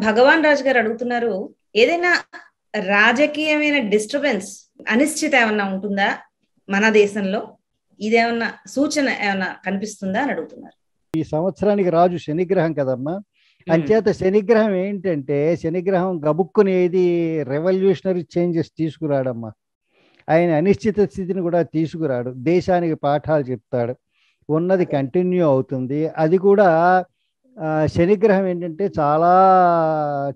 భగవాన్ రాజు గారు అడుగుతున్నారు ఏదైనా రాజకీయమైన డిస్టర్బెన్స్ అనిశ్చిత ఏమన్నా ఉంటుందా మన దేశంలో? ఇదేమన్నా సూచన ఏమన్నా కనిపిస్తుందా అని అడుగుతున్నారు. ఈ సంవత్సరానికి రాజు శనిగ్రహం కదమ్మా. అంచేత శనిగ్రహం ఏంటంటే శనిగ్రహం గబుక్కుని ఏది రెవల్యూషనరీ చేంజెస్ తీసుకురాడమ్మా. ఆయన అనిశ్చిత స్థితిని కూడా తీసుకురాడు. దేశానికి పాఠాలు చెప్తాడు. ఉన్నది కంటిన్యూ అవుతుంది. అది కూడా శనిగ్రహం ఏంటంటే చాలా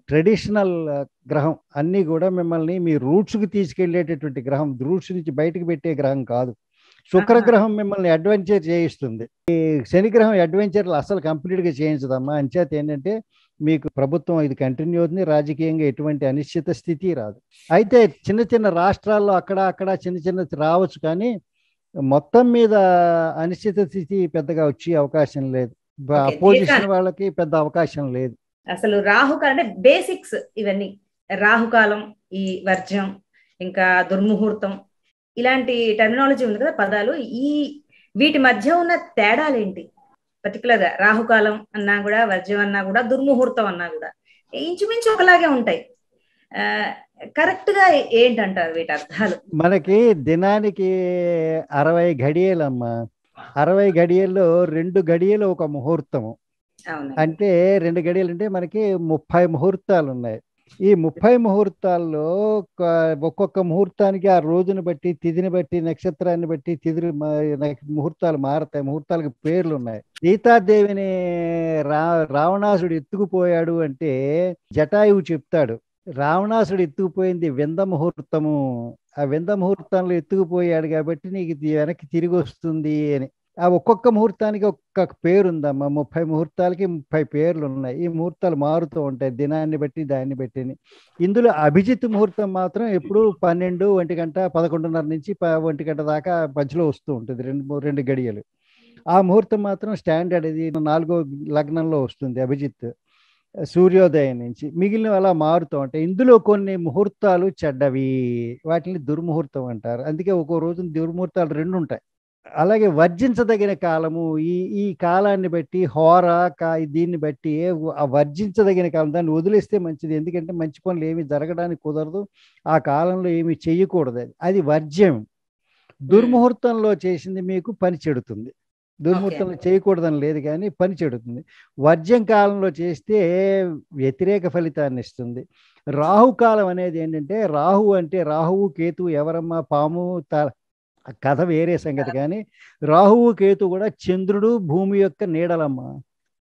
ట్రెడిషనల్ గ్రహం. అన్నీ కూడా మిమ్మల్ని మీ రూట్స్కి తీసుకెళ్ళేటటువంటి గ్రహం. రూట్స్ నుంచి బయటకు పెట్టే గ్రహం కాదు. శుక్రగ్రహం మిమ్మల్ని అడ్వెంచర్ చేయిస్తుంది. ఈ శనిగ్రహం అడ్వెంచర్లు అసలు కంప్లీట్గా చేయించదమ్మా. అంచేత ఏంటంటే మీకు ప్రభుత్వం ఇది కంటిన్యూ అవుతుంది. రాజకీయంగా ఎటువంటి అనిశ్చిత స్థితి రాదు. అయితే చిన్న చిన్న రాష్ట్రాల్లో అక్కడ అక్కడ చిన్న చిన్న రావచ్చు కానీ మొత్తం మీద అనిశ్చిత స్థితి పెద్దగా వచ్చే అవకాశం లేదు. అపోజిషన్ వాళ్ళకి పెద్ద అవకాశం లేదు. అసలు రాహుకాలం అంటే బేసిక్స్ ఇవన్నీ. రాహుకాలం ఈ వర్జం ఇంకా దుర్ముహూర్తం ఇలాంటి టెర్మినాలజీ ఉంది కదా పదాలు. ఈ వీటి మధ్య ఉన్న తేడాలేంటి పర్టికులర్గా రాహుకాలం అన్నా కూడా వర్జం అన్నా కూడా దుర్ముహూర్తం అన్నా కూడా ఇంచుమించు ఒకలాగే ఉంటాయి. కరెక్ట్గా ఏంటంటారు వీటి అర్థాలు? మనకి దినానికి అరవై గడియలమ్మా అరవై గడియల్లో రెండు గడియలు ఒక ముహూర్తము. అంటే రెండు గడియలు అంటే మనకి ముప్పై ముహూర్తాలు ఉన్నాయి ఈ ముప్పై ముహూర్తాల్లో ఒక్కొక్క ముహూర్తానికి ఆ రోజుని బట్టి తిథిని బట్టి నక్షత్రాన్ని బట్టి తిథులు ముహూర్తాలు మారతాయి. ముహూర్తాలకు పేర్లు ఉన్నాయి సీతాదేవిని రా రావణాసుడు ఎత్తుకుపోయాడు అంటే జటాయువు చెప్తాడు. రావణాసుడు ఎత్తుకుపోయింది వింద ముహూర్తము ఆ వింద ముహూర్తంలో ఎత్తుకుపోయాడు కాబట్టి నీకు వెనక్కి తిరిగి వస్తుంది అని. ఆ ఒక్కొక్క ముహూర్తానికి ఒక్కొక్క పేరు ఉందమ్మా ముప్పై ముహూర్తాలకి ముప్పై పేర్లు ఉన్నాయి. ఈ ముహూర్తాలు మారుతూ ఉంటాయి. దినాన్ని బట్టి దాన్ని బట్టి ఇందులో అభిజిత్ ముహూర్తం మాత్రం ఎప్పుడు పన్నెండు ఒంటి గంట పదకొండున్నర నుంచి ఒంటి గంట దాకా మధ్యలో వస్తూ ఉంటుంది. రెండు రెండు గడియలు. ఆ ముహూర్తం మాత్రం స్టాండర్డ్ ఇది. నాలుగో లగ్నంలో వస్తుంది అభిజిత్. సూర్యోదయం నుంచి మిగిలిన అలా మారుతూ ఉంటాయి. ఇందులో కొన్ని ముహూర్తాలు చెడ్డవి. వాటిని దుర్ముహూర్తం అంటారు. అందుకే ఒక్కో రోజు దుర్ముహూర్తాలు రెండు ఉంటాయి. అలాగే వర్జించదగిన కాలము ఈ ఈ కాలాన్ని బట్టి హోర కా దీన్ని బట్టి ఆ వర్జించదగిన కాలం దాన్ని వదిలేస్తే మంచిది. ఎందుకంటే మంచి పనులు ఏమి జరగడానికి కుదరదు. ఆ కాలంలో ఏమి చెయ్యకూడదు. అది వర్జ్యం. దుర్ముహూర్తంలో చేసింది మీకు పని చెడుతుంది. దుర్ముహూర్తంలో చేయకూడదని లేదు కానీ పని చెడుతుంది. వర్జ్యం కాలంలో చేస్తే వ్యతిరేక ఫలితాన్ని ఇస్తుంది. రాహుకాలం అనేది ఏంటంటే రాహు అంటే రాహువు కేతువు ఎవరమ్మా పాము త కథ వేరే సంగతి కానీ రాహువు కేతు కూడా చంద్రుడు భూమి యొక్క నీడలమ్మ.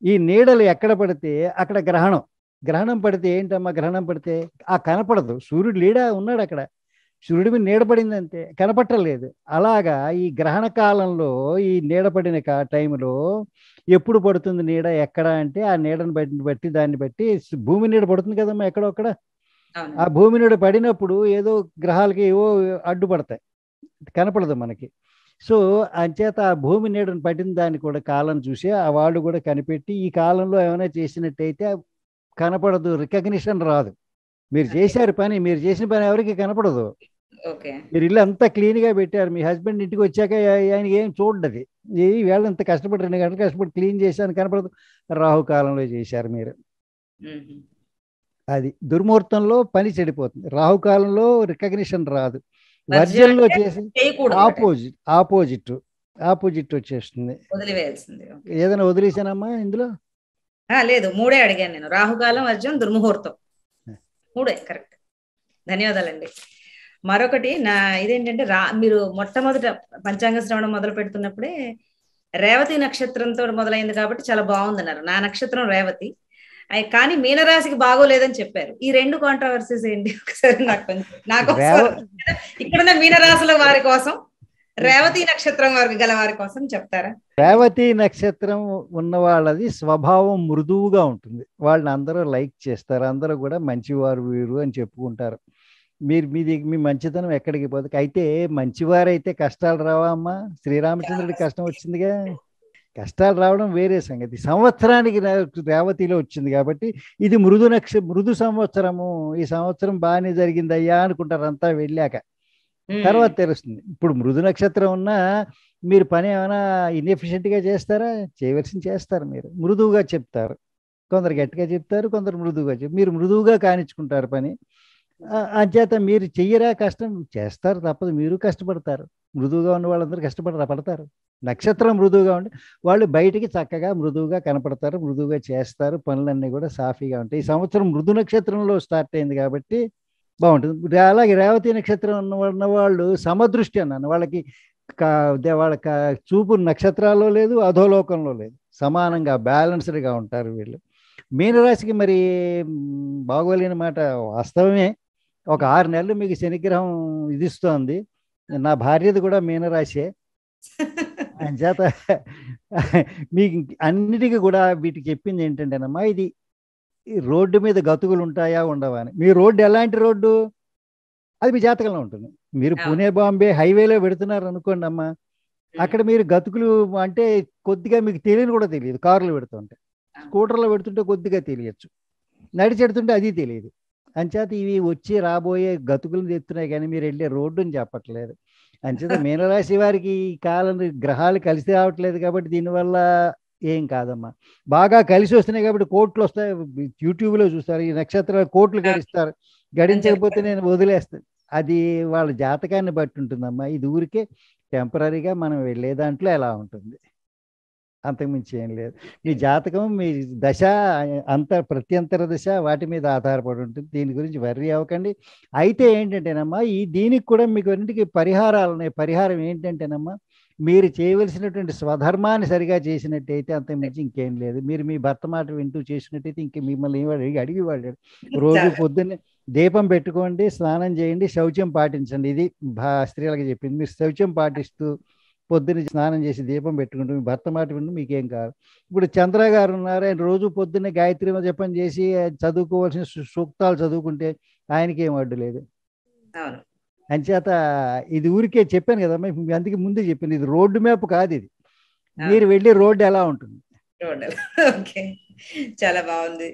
ఈ నీడలు ఎక్కడ పడితే అక్కడ గ్రహణం. గ్రహణం పడితే ఏంటమ్మా గ్రహణం పడితే? ఆ కనపడదు. సూర్యుడు లేడా ఉన్నాడు అక్కడ. సూర్యుడి మీద నీడపడింది అంతే కనపట్టలేదు. అలాగా ఈ గ్రహణ కాలంలో ఈ నీడపడిన కా టైంలో ఎప్పుడు పడుతుంది నీడ ఎక్కడ అంటే ఆ నీడను బట్టి బట్టి దాన్ని బట్టి భూమి నీడ పడుతుంది కదమ్మా ఎక్కడొక్కడ? ఆ భూమి నీడ పడినప్పుడు ఏదో గ్రహాలకి ఏవో అడ్డుపడతాయి. కనపడదు మనకి. సో అంచేత ఆ భూమి నీడను పట్టిన దాన్ని కూడా కాలం చూసి ఆ వాళ్ళు కూడా కనిపెట్టి ఈ కాలంలో ఏమైనా చేసినట్టయితే కనపడదు రికగ్నిషన్ రాదు. మీరు చేశారు పని మీరు చేసిన పని ఎవరికి కనపడదు. మీరు ఇల్లు అంతా క్లీన్గా పెట్టారు. మీ హస్బెండ్ ఇంటికి వచ్చాక ఆయనకి ఏం చూడదు ఏ వేళ ఇంత కష్టపడి రెండు గంటలు కష్టపడి క్లీన్ చేశాను కనపడదు. రాహుకాలంలో చేశారు మీరు. అది దుర్ముహూర్తంలో పని చెడిపోతుంది. రాహుకాలంలో రికగ్నిషన్ రాదు. వర్జంలో చేసి ఆపోజిట్ ఆపోజిట్ ఆపోజిట్ వచ్చేస్తుంది. ఏదైనా వదిలేసానమ్మా ఇందులో? లేదు. మూడే అడిగాను నేను. రాహుకాలం వర్జం దుర్ముహూర్తం. మూడే కరెక్ట్. ధన్యవాదాలండి. మరొకటి నా ఇదేంటంటే రా మీరు మొట్టమొదట పంచాంగ శ్రవణం మొదలు పెడుతున్నప్పుడే రేవతి నక్షత్రంతో మొదలైంది కాబట్టి చాలా బాగుందన్నారు. నా నక్షత్రం రేవతి. కానీ మీనరాశికి బాగోలేదని చెప్పారు. ఈ రెండు కాంట్రవర్సీస్ ఏంటి? ఒకసారి నాకు నాకు ఇక్కడున్న మీనరాశుల వారి కోసం రేవతి నక్షత్రం వారికి గల వారి కోసం చెప్తారా? రేవతి నక్షత్రం ఉన్న వాళ్ళది స్వభావం మృదువుగా ఉంటుంది. వాళ్ళని అందరూ లైక్ చేస్తారు. అందరూ కూడా మంచివారు వీరు అని చెప్పుకుంటారు. మీరు మీది మీ మంచితనం ఎక్కడికి పోదు అయితే మంచివారైతే కష్టాలు రావా అమ్మా శ్రీరామచంద్రుడి కష్టం వచ్చిందిగా. కష్టాలు రావడం వేరే సంగతి. సంవత్సరానికి రేవతిలో వచ్చింది కాబట్టి ఇది మృదు నక్ష మృదు సంవత్సరము. ఈ సంవత్సరం బాగానే జరిగింది అయ్యా అనుకుంటారు అంతా వెళ్ళాక. తర్వాత తెలుస్తుంది. ఇప్పుడు మృదు నక్షత్రం ఉన్నా మీరు పని ఏమైనా ఇన్ఎఫిషియెంట్గా చేస్తారా? చేయవలసింది చేస్తారు మీరు. మృదువుగా చెప్తారు. కొందరు గట్టిగా చెప్తారు కొందరు మృదువుగా చెప్తారు మీరు మృదువుగా కానిచ్చుకుంటారు పని. అంచేత మీరు చెయ్యరా కష్టం? చేస్తారు తప్పదు. మీరు కష్టపడతారు. మృదువుగా ఉన్న వాళ్ళందరూ కష్టపడరా? పడతారు. నక్షత్రం మృదువుగా ఉండి వాళ్ళు బయటికి చక్కగా మృదువుగా కనపడతారు మృదువుగా చేస్తారు. పనులన్నీ కూడా సాఫీగా ఉంటాయి. ఈ సంవత్సరం మృదు నక్షత్రంలో స్టార్ట్ అయింది కాబట్టి బాగుంటుంది. అలాగే రేవతి నక్షత్రం ఉన్న వాళ్ళు సమదృష్టి అన్నాను. వాళ్ళకి వాళ్ళ చూపు నక్షత్రాల్లో లేదు అధోలోకంలో లేదు. సమానంగా బ్యాలెన్స్డ్గా ఉంటారు వీళ్ళు. మీనరాశికి మరి బాగోలేని మాట వాస్తవమే. ఒక ఆరు నెలలు మీకు శనిగ్రహం విధిస్తోంది. నా భార్యది కూడా మీనరాశే. చేత మీకు అన్నిటికీ కూడా వీటికి చెప్పింది ఏంటంటేనమ్మా ఇది రోడ్డు మీద గతుకులు ఉంటాయా ఉండవా అని. మీ రోడ్డు ఎలాంటి రోడ్డు? అది మీ జాతకంలో ఉంటుంది. మీరు పూణే బాంబే హైవేలో పెడుతున్నారు అనుకోండి అమ్మా అక్కడ మీరు గతుకులు అంటే కొద్దిగా మీకు తెలియని కూడా తెలియదు. కారులో పెడుతుంటే. స్కూటర్లో పెడుతుంటే కొద్దిగా తెలియచ్చు. నడిచెడుతుంటే అది తెలియదు. అంచేత ఇవి వచ్చి రాబోయే గతుకులు తెస్తున్నాయి కానీ మీరు వెళ్ళే రోడ్డు అని చెప్పట్లేదు. అంచేత మీనరాశి వారికి ఈ కాలం గ్రహాలు కలిసి రావట్లేదు కాబట్టి దీనివల్ల ఏం కాదమ్మా. బాగా కలిసి వస్తున్నాయి కాబట్టి కోట్లు వస్తాయి. యూట్యూబ్లో చూస్తారు. ఈ నక్షత్రాలు కోట్లు గడిస్తారు. గడించకపోతే నేను వదిలేస్తాను అది వాళ్ళ జాతకాన్ని బట్టి ఉంటుందమ్మా. ఇది ఊరికే టెంపరీగా మనం వెళ్ళే దాంట్లో ఎలా ఉంటుంది? అంతకుమించి ఏం లేదు. మీ జాతకం మీ దశ అంత ప్రత్యంతర దశ వాటి మీద ఆధారపడి ఉంటుంది. దీని గురించి వర్రీ అవ్వకండి. అయితే ఏంటంటేనమ్మా ఈ దీనికి కూడా మీకు అన్నిటికీ పరిహారాలు ఉన్నాయి. పరిహారం ఏంటంటేనమ్మా మీరు చేయవలసినటువంటి స్వధర్మాన్ని సరిగా చేసినట్టయితే అంతకుమించి ఇంకేం లేదు. మీరు మీ భర్త మాట వింటూ చేసినట్టయితే ఇంక మిమ్మల్ని అడిగి అడిగి వాళ్ళు రోజు పొద్దున్నే దీపం పెట్టుకోండి స్నానం చేయండి శౌచం పాటించండి. ఇది భా స్త్రీలకు చెప్పింది. మీరు శౌచం పాటిస్తూ పొద్దున్న స్నానం చేసి దీపం పెట్టుకుంటూ మీ భర్త మాట వింటూ మీకేం కాదు. ఇప్పుడు చంద్ర గారు ఉన్నారు ఆయన రోజు పొద్దున్నే గాయత్రి జపం చేసి చదువుకోవాల్సిన సూక్తాలు చదువుకుంటే ఆయనకి ఏం అడ్డు లేదు. అంచేత ఇది ఊరికే చెప్పాను కదమ్మా అందుకే ముందే చెప్పింది ఇది రోడ్డు మ్యాప్ కాదు ఇది. మీరు వెళ్ళి రోడ్డు ఎలా ఉంటుంది? చాలా బాగుంది.